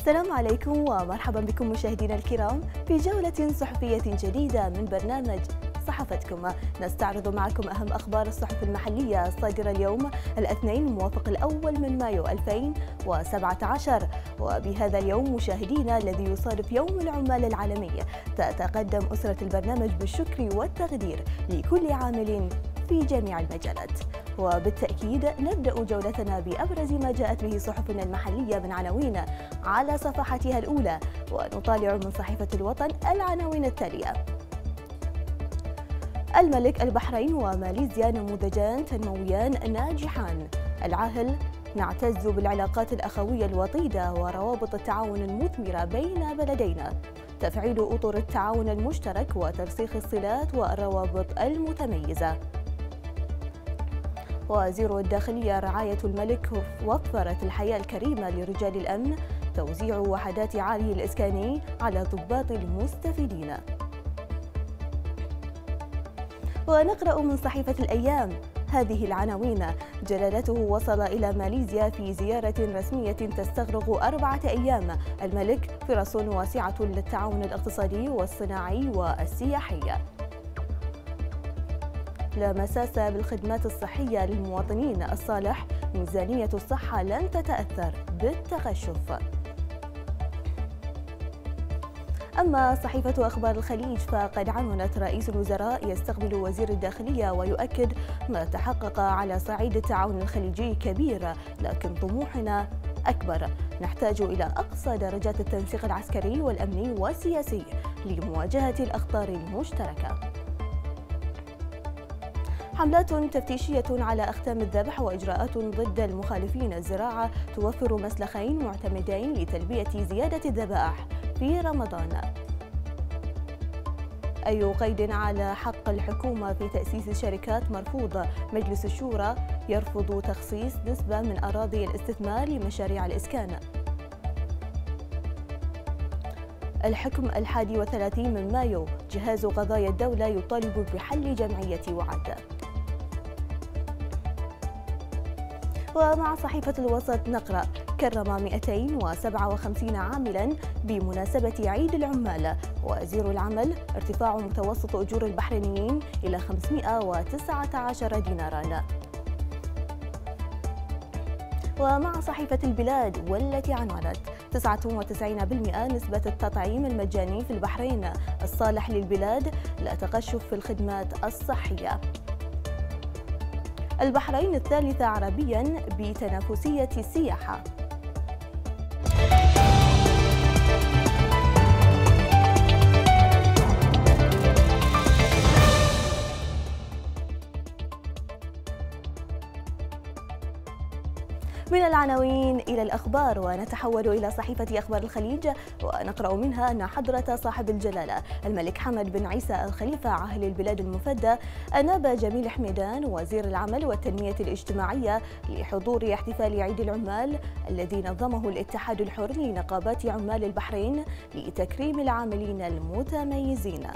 السلام عليكم ومرحبا بكم مشاهدينا الكرام في جولة صحفية جديدة من برنامج صحفتكم. نستعرض معكم أهم أخبار الصحف المحلية الصادرة اليوم الاثنين الموافق الأول من مايو 2017 وبهذا اليوم مشاهدينا الذي يصادف يوم العمال العالمي تتقدم أسرة البرنامج بالشكر والتقدير لكل عامل في جميع المجالات. وبالتأكيد نبدأ جولتنا بأبرز ما جاءت به صحفنا المحلية من عناوين على صفحتها الأولى ونطالع من صحيفة الوطن العناوين التالية. الملك البحرين وماليزيا نموذجان تنمويان ناجحان. العاهل نعتز بالعلاقات الأخوية الوطيدة وروابط التعاون المثمرة بين بلدينا. تفعيل أطر التعاون المشترك وترسيخ الصلات والروابط المتميزة. وزير الداخلية رعاية الملك وفرت الحياة الكريمة لرجال الأمن توزيع وحدات عاله الإسكاني على ضباط المستفيدين. ونقرأ من صحيفة الأيام. هذه العناوين. جلالته وصل إلى ماليزيا في زيارة رسمية تستغرق أربعة أيام. الملك فرص واسعة للتعاون الاقتصادي والصناعي والسياحي. لا مساس بالخدمات الصحية للمواطنين. الصالح ميزانية الصحة لن تتأثر بالتقشف أما صحيفة أخبار الخليج فقد عنونت رئيس الوزراء يستقبل وزير الداخلية ويؤكد ما تحقق على صعيد التعاون الخليجي كبير لكن طموحنا أكبر. نحتاج إلى أقصى درجات التنسيق العسكري والأمني والسياسي لمواجهة الأخطار المشتركة. حملات تفتيشية على أختام الذبح وإجراءات ضد المخالفين. الزراعة توفر مسلخين معتمدين لتلبية زيادة الذبائح في رمضان. أي قيد على حق الحكومة في تأسيس شركات مرفوض مجلس الشورى يرفض تخصيص نسبة من أراضي الاستثمار لمشاريع الإسكان. الحكم الحادي وثلاثين من مايو. جهاز قضايا الدولة يطالب بحل جمعية وعد. ومع صحيفة الوسط نقرأ كرم 257 عاملا بمناسبة عيد العمال. وزير العمل ارتفاع متوسط أجور البحرينيين إلى 519 دينارا. ومع صحيفة البلاد والتي عنونت 99% نسبة التطعيم المجاني في البحرين. الصالح للبلاد لا تقشف في الخدمات الصحية. البحرين الثالثة عربيا بتنافسية السياحة. من العناوين إلى الأخبار ونتحول إلى صحيفة أخبار الخليج ونقرأ منها أن حضرة صاحب الجلالة الملك حمد بن عيسى الخليفة عاهل البلاد المفدى أناب جميل حميدان وزير العمل والتنمية الاجتماعية لحضور احتفال عيد العمال الذي نظمه الاتحاد الحر لنقابات عمال البحرين لتكريم العاملين المتميزين.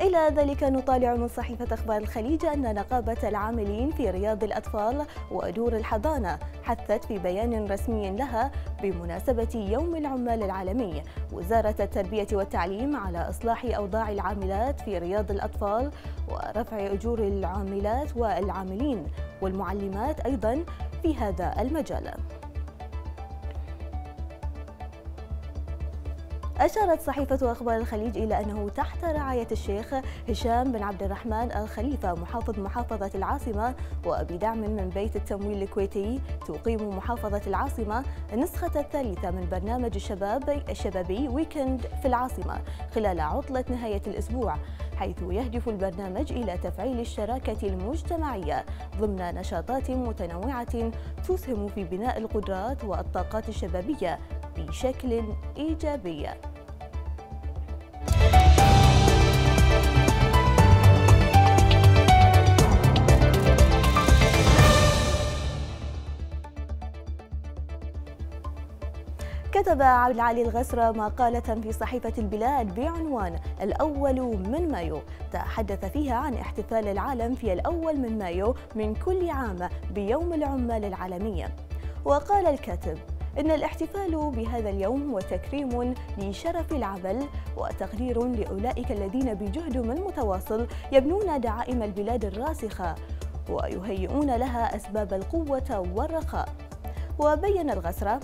إلى ذلك نطالع من صحيفة أخبار الخليج أن نقابة العاملين في رياض الأطفال ودور الحضانة حثت في بيان رسمي لها بمناسبة يوم العمال العالمي. وزارة التربية والتعليم على إصلاح أوضاع العاملات في رياض الأطفال ورفع أجور العاملات والعاملين والمعلمات أيضا في هذا المجال. أشارت صحيفة أخبار الخليج إلى أنه تحت رعاية الشيخ هشام بن عبد الرحمن الخليفة محافظ محافظة العاصمة وبدعم من بيت التمويل الكويتي تقيم محافظة العاصمة النسخة الثالثة من برنامج الشباب الشبابي ويكند في العاصمة خلال عطلة نهاية الأسبوع حيث يهدف البرنامج إلى تفعيل الشراكة المجتمعية ضمن نشاطات متنوعة تسهم في بناء القدرات والطاقات الشبابية. بشكل إيجابي. كتب عبد العالي الغسرة مقالة في صحيفة البلاد بعنوان الأول من مايو. تحدث فيها عن احتفال العالم في الأول من مايو من كل عام بيوم العمال العالمي وقال الكاتب إن الاحتفال بهذا اليوم هو تكريم لشرف العمل وتقدير لأولئك الذين بجهدهم المتواصل يبنون دعائم البلاد الراسخة ويهيئون لها أسباب القوة والرخاء. وبين الغسرة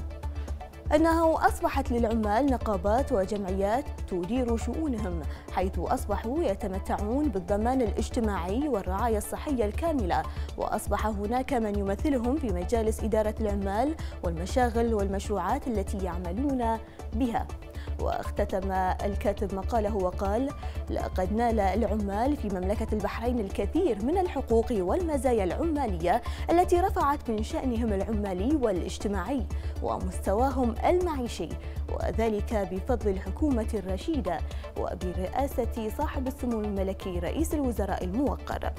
أنه أصبحت للعمال نقابات وجمعيات تدير شؤونهم حيث أصبحوا يتمتعون بالضمان الاجتماعي والرعاية الصحية الكاملة. وأصبح هناك من يمثلهم في مجالس إدارة العمال والمشاغل والمشروعات التي يعملون بها. واختتم الكاتب مقاله وقال لقد نال العمال في مملكة البحرين الكثير من الحقوق والمزايا العمالية التي رفعت من شأنهم العمالي والاجتماعي ومستواهم المعيشي وذلك بفضل الحكومة الرشيدة وبرئاسة صاحب السمو الملكي رئيس الوزراء الموقر.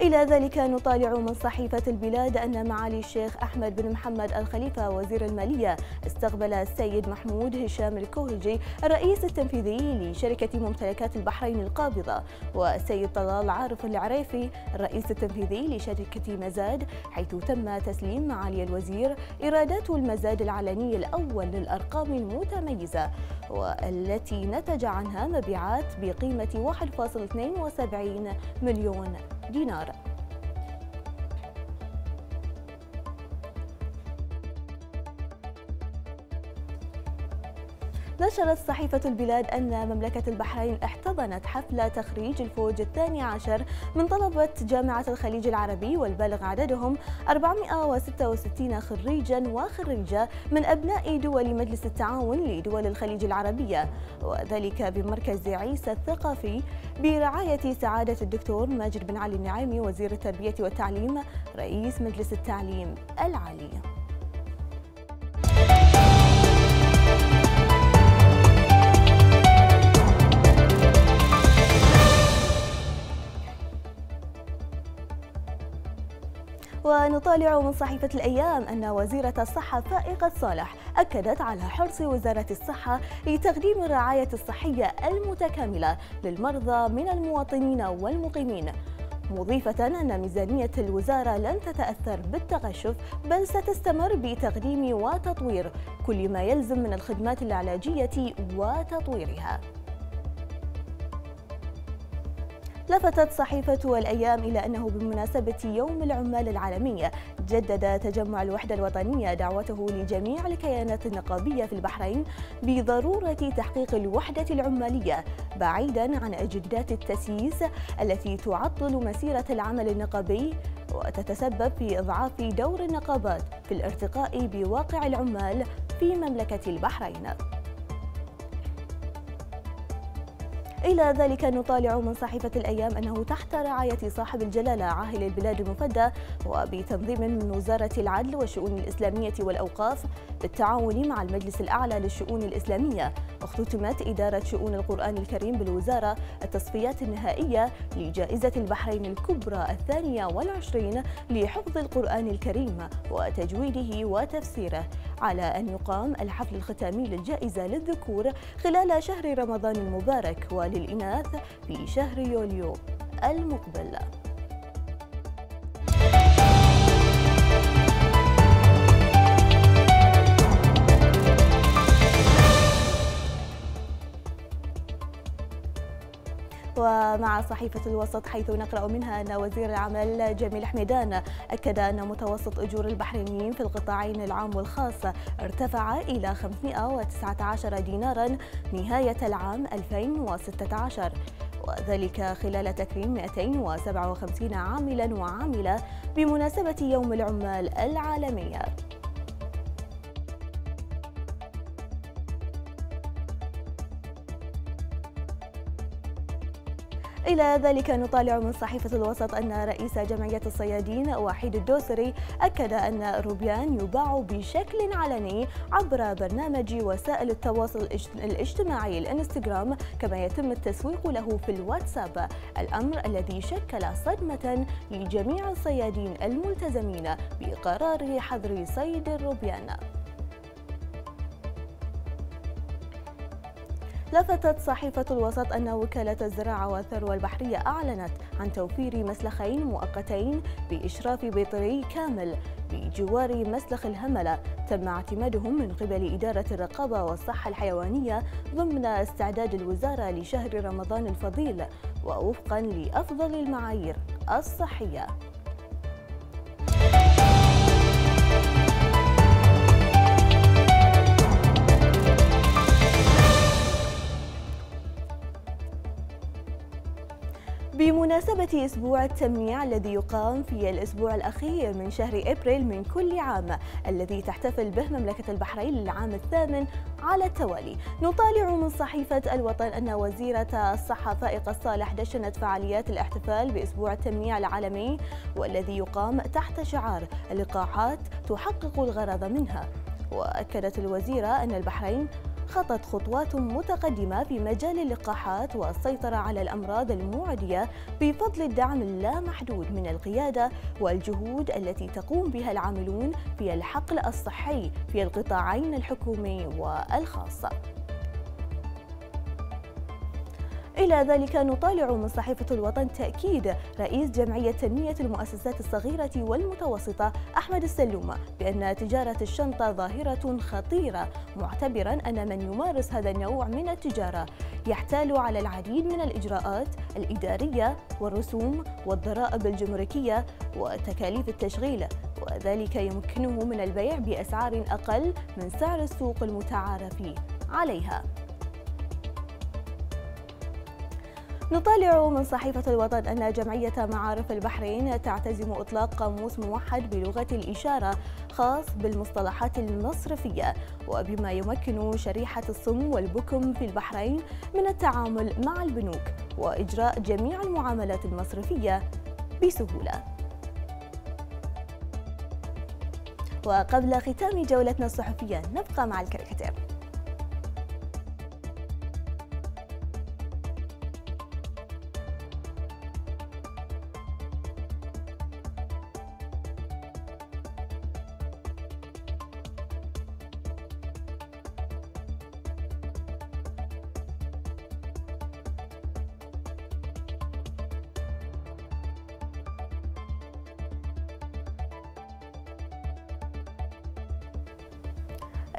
إلى ذلك نطالع من صحيفة البلاد أن معالي الشيخ أحمد بن محمد الخليفة وزير المالية استقبل السيد محمود هشام الكوهجي الرئيس التنفيذي لشركة ممتلكات البحرين القابضة والسيد طلال عارف العريفي الرئيس التنفيذي لشركة مزاد حيث تم تسليم معالي الوزير إيرادات المزاد العلني الأول للأرقام المتميزة والتي نتج عنها مبيعات بقيمة 1.72 مليون dinara. نشرت صحيفة البلاد أن مملكة البحرين احتضنت حفل تخريج الفوج الثاني عشر من طلبة جامعة الخليج العربي والبالغ عددهم 466 خريجا وخريجة من أبناء دول مجلس التعاون لدول الخليج العربية. وذلك بمركز عيسى الثقافي برعاية سعادة الدكتور ماجد بن علي النعيمي وزير التربية والتعليم رئيس مجلس التعليم العالي. ونطالع من صحيفة الأيام أن وزيرة الصحة فائقة صالح أكدت على حرص وزارة الصحة لتقديم الرعاية الصحية المتكاملة للمرضى من المواطنين والمقيمين. مضيفة أن ميزانية الوزارة لن تتأثر بالتقشف بل ستستمر بتقديم وتطوير كل ما يلزم من الخدمات العلاجية وتطويرها. لفتت صحيفة الأيام إلى أنه بمناسبة يوم العمال العالمي جدد تجمع الوحدة الوطنية دعوته لجميع الكيانات النقابية في البحرين بضرورة تحقيق الوحدة العمالية بعيدا عن أجندات التسييس التي تعطل مسيرة العمل النقابي وتتسبب في إضعاف دور النقابات في الارتقاء بواقع العمال في مملكة البحرين. إلى ذلك نطالع من صحيفة الأيام أنه تحت رعاية صاحب الجلالة عاهل البلاد المفدى وبتنظيم من وزارة العدل والشؤون الإسلامية والأوقاف بالتعاون مع المجلس الأعلى للشؤون الإسلامية. اختتمت إدارة شؤون القرآن الكريم بالوزارة التصفيات النهائية لجائزة البحرين الكبرى الثانية والعشرين لحفظ القرآن الكريم وتجويده وتفسيره. على أن يقام الحفل الختامي للجائزة للذكور خلال شهر رمضان المبارك وللإناث في شهر يوليو المقبل. ومع صحيفة الوسط حيث نقرأ منها أن وزير العمل جميل حميدان أكد أن متوسط أجور البحرينيين في القطاعين العام والخاص ارتفع إلى 519 دينارا نهاية العام 2016 وذلك خلال تكريم 257 عاملا وعاملة بمناسبة يوم العمال العالمي إلى ذلك نطالع من صحيفة الوسط أن رئيس جمعية الصيادين وحيد الدوسري أكد أن الروبيان يباع بشكل علني عبر برنامج وسائل التواصل الاجتماعي الانستغرام كما يتم التسويق له في الواتساب الأمر الذي شكل صدمة لجميع الصيادين الملتزمين بقرار حظر صيد الروبيان. لفتت صحيفة الوسط أن وكالة الزراعة والثروة البحرية أعلنت عن توفير مسلخين مؤقتين بإشراف بيطري كامل بجوار مسلخ الهملة تم اعتمادهم من قبل إدارة الرقابة والصحة الحيوانية ضمن استعداد الوزارة لشهر رمضان الفضيل ووفقا لأفضل المعايير الصحية. بمناسبة أسبوع التمنيع الذي يقام في الأسبوع الأخير من شهر أبريل من كل عام الذي تحتفل به مملكة البحرين للعام الثامن على التوالي. نطالع من صحيفة الوطن أن وزيرة الصحة فائقة الصالح دشنت فعاليات الاحتفال بأسبوع التمنيع العالمي والذي يقام تحت شعار اللقاحات تحقق الغرض منها. وأكدت الوزيرة أن البحرين خطت خطوات متقدمة في مجال اللقاحات والسيطرة على الأمراض المعدية بفضل الدعم اللامحدود من القيادة والجهود التي تقوم بها العاملون في الحقل الصحي في القطاعين الحكومي والخاص. إلى ذلك نطالع من صحيفة الوطن تأكيد رئيس جمعية تنمية المؤسسات الصغيرة والمتوسطة أحمد السلومة بأن تجارة الشنطة ظاهرة خطيرة معتبرا أن من يمارس هذا النوع من التجارة يحتال على العديد من الإجراءات الإدارية والرسوم والضرائب الجمركية وتكاليف التشغيل وذلك يمكنه من البيع بأسعار أقل من سعر السوق المتعارف عليها. نطالع من صحيفة الوطن أن جمعية معارف البحرين تعتزم إطلاق قاموس موحد بلغة الإشارة خاص بالمصطلحات المصرفية وبما يمكن شريحة الصم والبكم في البحرين من التعامل مع البنوك وإجراء جميع المعاملات المصرفية بسهولة. وقبل ختام جولتنا الصحفية نبقى مع الكاريكاتير.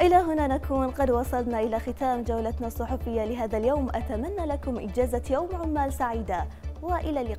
إلى هنا نكون. قد وصلنا إلى ختام جولتنا الصحفية لهذا اليوم. أتمنى لكم إجازة يوم عمال سعيدة. وإلى اللقاء.